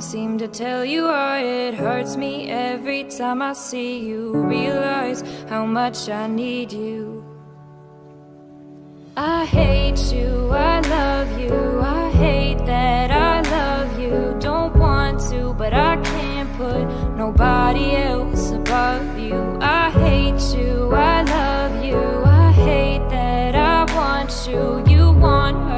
seem to tell you why it hurts me every time I see you. Realize how much I need you. I hate you, I love you, I hate that I love you. Don't want to, but I can't put nobody else above you. I hate you, I love you, I hate that I want you. You want me